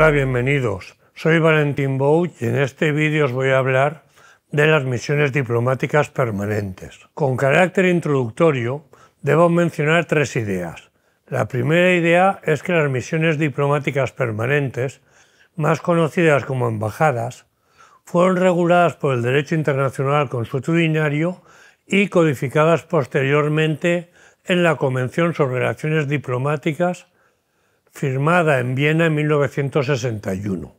Hola, bienvenidos. Soy Valentín Bou y en este vídeo os voy a hablar de las misiones diplomáticas permanentes. Con carácter introductorio, debo mencionar tres ideas. La primera idea es que las misiones diplomáticas permanentes, más conocidas como embajadas, fueron reguladas por el derecho internacional consuetudinario y codificadas posteriormente en la Convención sobre Relaciones Diplomáticas firmada en Viena en 1961.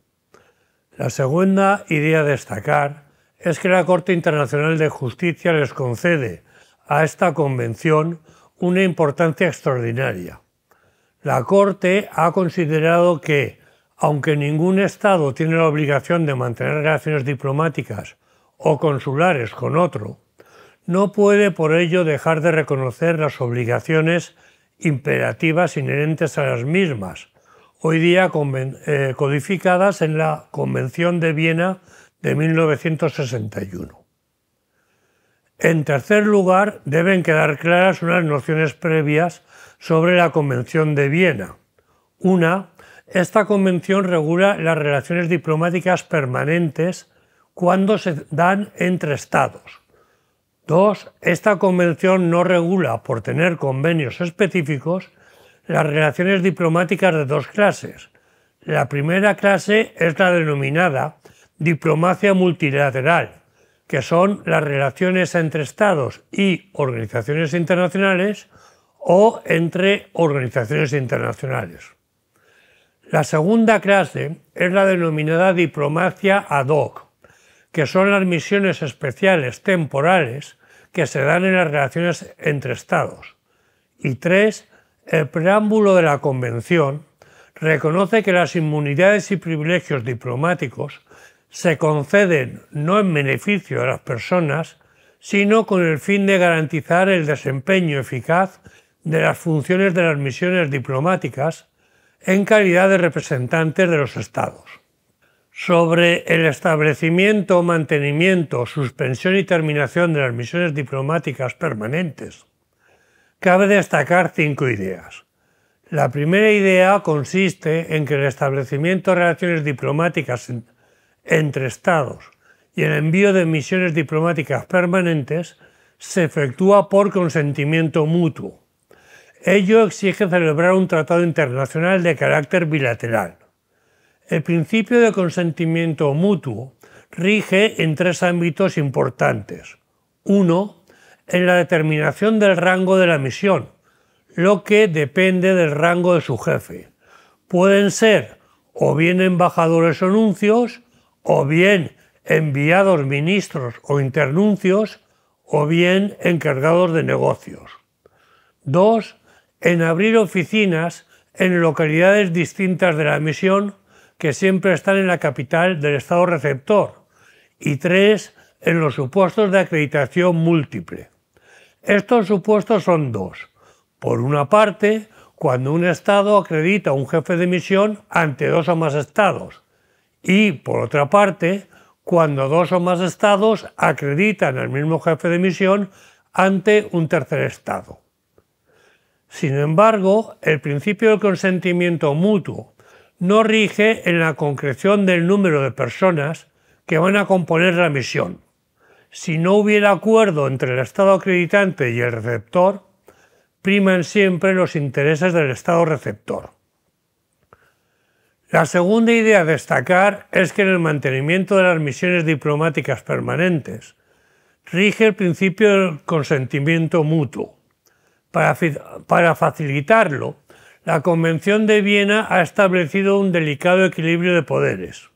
La segunda idea a destacar es que la Corte Internacional de Justicia les concede a esta convención una importancia extraordinaria. La Corte ha considerado que, aunque ningún Estado tiene la obligación de mantener relaciones diplomáticas o consulares con otro, no puede por ello dejar de reconocer las obligaciones imperativas inherentes a las mismas, hoy día eh, codificadas en la Convención de Viena de 1961. En tercer lugar, deben quedar claras unas nociones previas sobre la Convención de Viena. Una, esta convención regula las relaciones diplomáticas permanentes cuando se dan entre Estados. Dos, esta convención no regula, por tener convenios específicos, las relaciones diplomáticas de dos clases. La primera clase es la denominada diplomacia multilateral, que son las relaciones entre Estados y organizaciones internacionales o entre organizaciones internacionales. La segunda clase es la denominada diplomacia ad hoc, que son las misiones especiales temporales que se dan en las relaciones entre Estados. Y tres, el preámbulo de la Convención reconoce que las inmunidades y privilegios diplomáticos se conceden no en beneficio de las personas, sino con el fin de garantizar el desempeño eficaz de las funciones de las misiones diplomáticas en calidad de representantes de los Estados sobre el establecimiento, mantenimiento, suspensión y terminación de las misiones diplomáticas permanentes, cabe destacar cinco ideas. La primera idea consiste en que el establecimiento de relaciones diplomáticas entre Estados y el envío de misiones diplomáticas permanentes se efectúa por consentimiento mutuo. Ello exige celebrar un tratado internacional de carácter bilateral el principio de consentimiento mutuo rige en tres ámbitos importantes. Uno, en la determinación del rango de la misión, lo que depende del rango de su jefe. Pueden ser o bien embajadores o nuncios, o bien enviados ministros o internuncios, o bien encargados de negocios. Dos, en abrir oficinas en localidades distintas de la misión que siempre están en la capital del Estado receptor y tres en los supuestos de acreditación múltiple. Estos supuestos son dos. Por una parte, cuando un Estado acredita a un jefe de misión ante dos o más Estados y, por otra parte, cuando dos o más Estados acreditan al mismo jefe de misión ante un tercer Estado. Sin embargo, el principio del consentimiento mutuo no rige en la concreción del número de personas que van a componer la misión. Si no hubiera acuerdo entre el Estado acreditante y el receptor, priman siempre los intereses del Estado receptor. La segunda idea a destacar es que en el mantenimiento de las misiones diplomáticas permanentes rige el principio del consentimiento mutuo. Para, para facilitarlo, la Convención de Viena ha establecido un delicado equilibrio de poderes.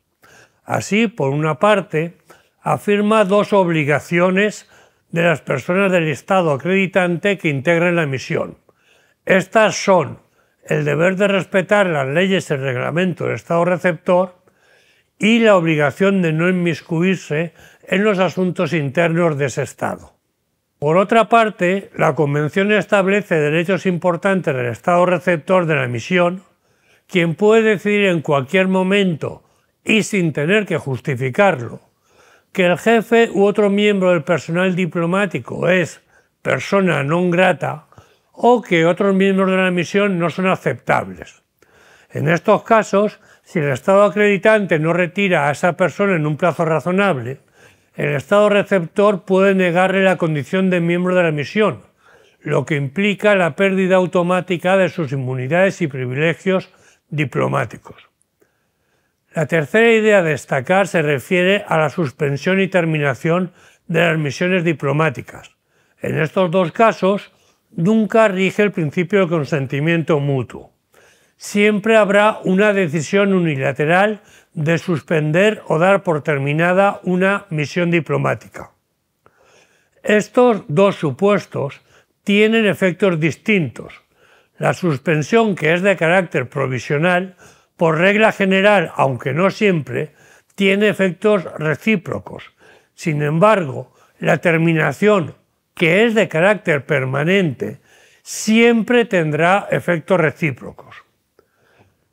Así, por una parte, afirma dos obligaciones de las personas del Estado acreditante que integran la misión. Estas son el deber de respetar las leyes y el reglamento del Estado receptor y la obligación de no inmiscuirse en los asuntos internos de ese Estado. Por otra parte, la Convención establece derechos importantes del Estado receptor de la emisión, quien puede decidir en cualquier momento y sin tener que justificarlo que el jefe u otro miembro del personal diplomático es persona non grata o que otros miembros de la misión no son aceptables. En estos casos, si el Estado acreditante no retira a esa persona en un plazo razonable, el Estado receptor puede negarle la condición de miembro de la misión, lo que implica la pérdida automática de sus inmunidades y privilegios diplomáticos. La tercera idea a destacar se refiere a la suspensión y terminación de las misiones diplomáticas. En estos dos casos, nunca rige el principio del consentimiento mutuo. Siempre habrá una decisión unilateral de suspender o dar por terminada una misión diplomática. Estos dos supuestos tienen efectos distintos. La suspensión, que es de carácter provisional, por regla general, aunque no siempre, tiene efectos recíprocos. Sin embargo, la terminación, que es de carácter permanente, siempre tendrá efectos recíprocos.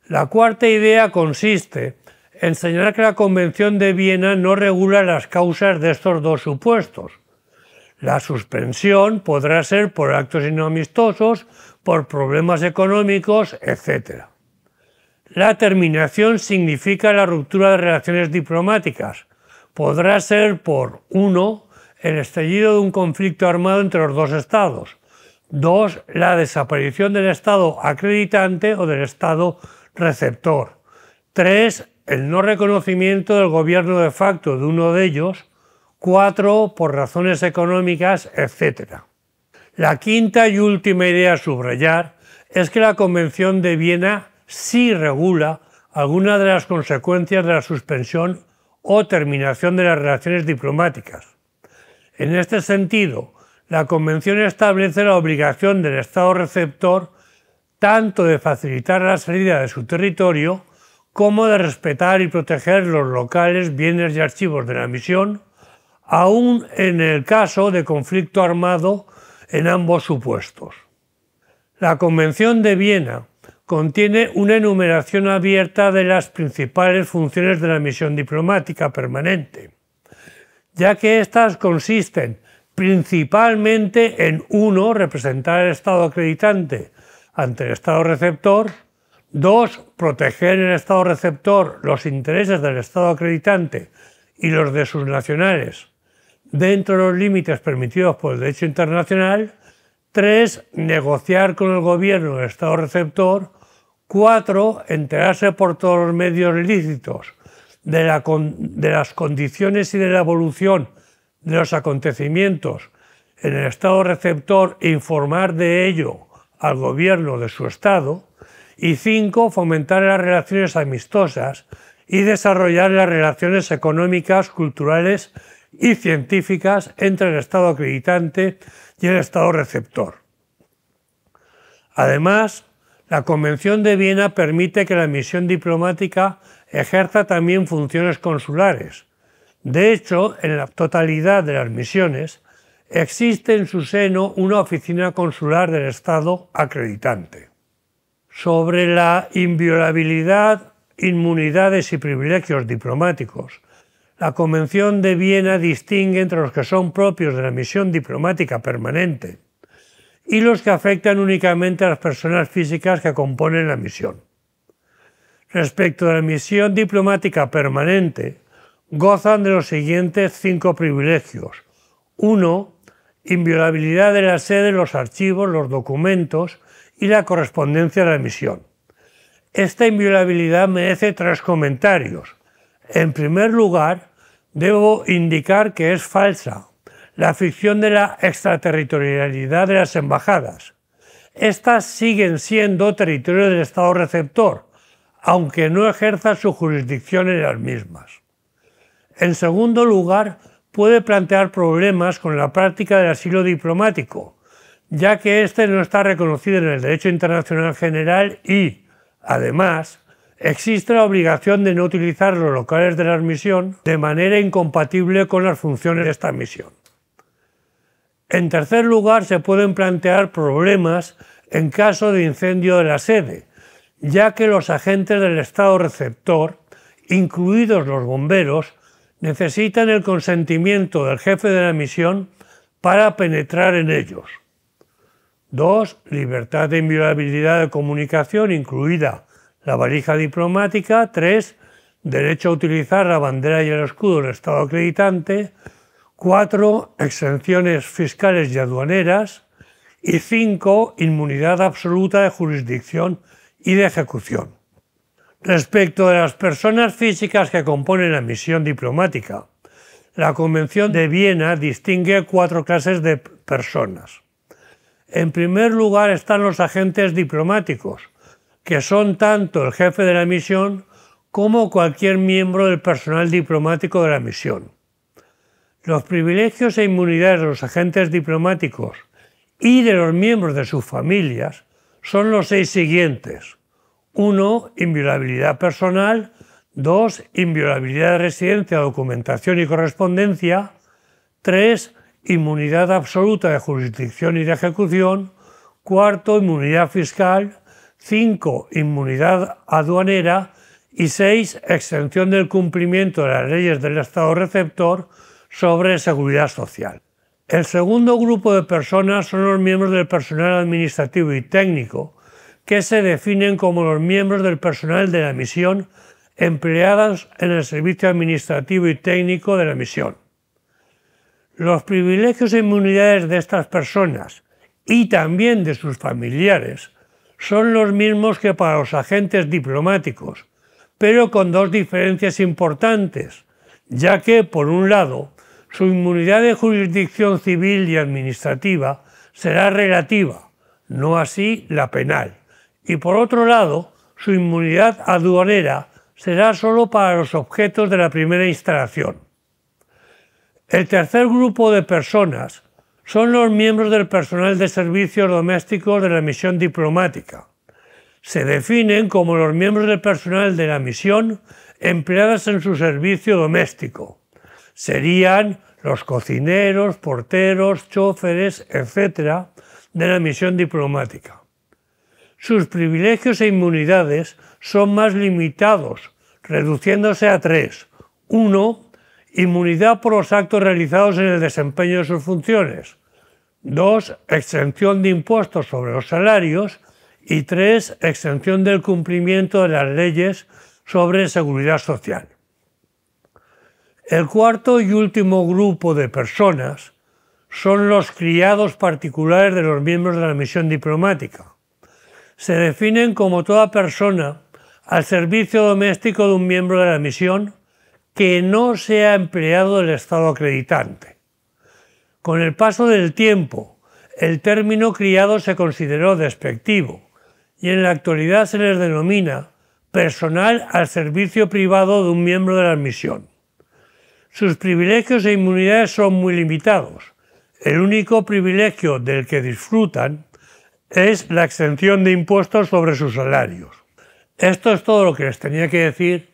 La cuarta idea consiste en señalar que la Convención de Viena no regula las causas de estos dos supuestos. La suspensión podrá ser por actos inamistosos, por problemas económicos, etc. La terminación significa la ruptura de relaciones diplomáticas. Podrá ser por 1. el estallido de un conflicto armado entre los dos estados. 2. la desaparición del estado acreditante o del estado receptor. 3. El no reconocimiento del gobierno de facto de uno de ellos. 4. por razones económicas, etc. La quinta y última idea a subrayar es que la Convención de Viena sí regula algunas de las consecuencias de la suspensión o terminación de las relaciones diplomáticas. En este sentido, la Convención establece la obligación del Estado receptor tanto de facilitar la salida de su territorio como de respetar y proteger los locales, bienes y archivos de la misión, aun en el caso de conflicto armado en ambos supuestos. La Convención de Viena contiene una enumeración abierta de las principales funciones de la misión diplomática permanente, ya que éstas consisten principalmente en uno, representar al Estado acreditante ante el Estado receptor, dos, proteger en el Estado receptor los intereses del Estado acreditante y los de sus nacionales dentro de los límites permitidos por el derecho internacional. Tres, negociar con el gobierno del Estado receptor. Cuatro, enterarse por todos los medios lícitos de, de las condiciones y de la evolución de los acontecimientos en el Estado receptor e informar de ello al gobierno de su Estado. Y cinco, fomentar las relaciones amistosas y desarrollar las relaciones económicas, culturales y científicas entre el Estado acreditante y el Estado receptor. Además, la Convención de Viena permite que la misión diplomática ejerza también funciones consulares. De hecho, en la totalidad de las misiones existe en su seno una oficina consular del Estado acreditante. Sobre la inviolabilidad, inmunidades y privilegios diplomáticos la Convención de Viena distingue entre los que son propios de la misión diplomática permanente y los que afectan únicamente a las personas físicas que componen la misión. Respecto a la misión diplomática permanente, gozan de los siguientes cinco privilegios. Uno, Inviolabilidad de la sede, los archivos, los documentos y la correspondencia de la misión. Esta inviolabilidad merece tres comentarios. En primer lugar, debo indicar que es falsa la ficción de la extraterritorialidad de las embajadas. Estas siguen siendo territorio del Estado receptor, aunque no ejerza su jurisdicción en las mismas. En segundo lugar, puede plantear problemas con la práctica del asilo diplomático, ya que éste no está reconocido en el derecho internacional general y, además, Existe la obligación de no utilizar los locales de la misión de manera incompatible con las funciones de esta misión. En tercer lugar, se pueden plantear problemas en caso de incendio de la sede, ya que los agentes del Estado receptor, incluidos los bomberos, necesitan el consentimiento del jefe de la misión para penetrar en ellos. 2. Libertad de inviolabilidad de comunicación, incluida la valija diplomática. 3. Derecho a utilizar la bandera y el escudo del Estado acreditante. 4. Exenciones fiscales y aduaneras. Y 5. Inmunidad absoluta de jurisdicción y de ejecución. Respecto de las personas físicas que componen la misión diplomática, la Convención de Viena distingue cuatro clases de personas. En primer lugar están los agentes diplomáticos, que son tanto el jefe de la misión como cualquier miembro del personal diplomático de la misión. Los privilegios e inmunidades de los agentes diplomáticos y de los miembros de sus familias son los seis siguientes. 1. Inviolabilidad personal. 2. Inviolabilidad de residencia, documentación y correspondencia. 3. Inmunidad absoluta de jurisdicción y de ejecución. 4. Inmunidad fiscal. 5. Inmunidad aduanera. Y 6. Exención del cumplimiento de las leyes del Estado receptor sobre seguridad social. El segundo grupo de personas son los miembros del personal administrativo y técnico, que se definen como los miembros del personal de la misión empleados en el servicio administrativo y técnico de la misión. Los privilegios e inmunidades de estas personas y también de sus familiares son los mismos que para los agentes diplomáticos, pero con dos diferencias importantes, ya que, por un lado, su inmunidad de jurisdicción civil y administrativa será relativa, no así la penal y por otro lado, su inmunidad aduanera será solo para los objetos de la primera instalación. El tercer grupo de personas son los miembros del personal de servicios domésticos de la misión diplomática. Se definen como los miembros del personal de la misión empleadas en su servicio doméstico. Serían los cocineros, porteros, choferes, etc., de la misión diplomática sus privilegios e inmunidades son más limitados, reduciéndose a tres. Uno, inmunidad por los actos realizados en el desempeño de sus funciones. Dos, exención de impuestos sobre los salarios. Y tres, exención del cumplimiento de las leyes sobre seguridad social. El cuarto y último grupo de personas son los criados particulares de los miembros de la misión diplomática se definen como toda persona al servicio doméstico de un miembro de la misión que no sea empleado del Estado acreditante. Con el paso del tiempo, el término criado se consideró despectivo y en la actualidad se les denomina personal al servicio privado de un miembro de la misión. Sus privilegios e inmunidades son muy limitados. El único privilegio del que disfrutan es la exención de impuestos sobre sus salarios. Esto es todo lo que les tenía que decir.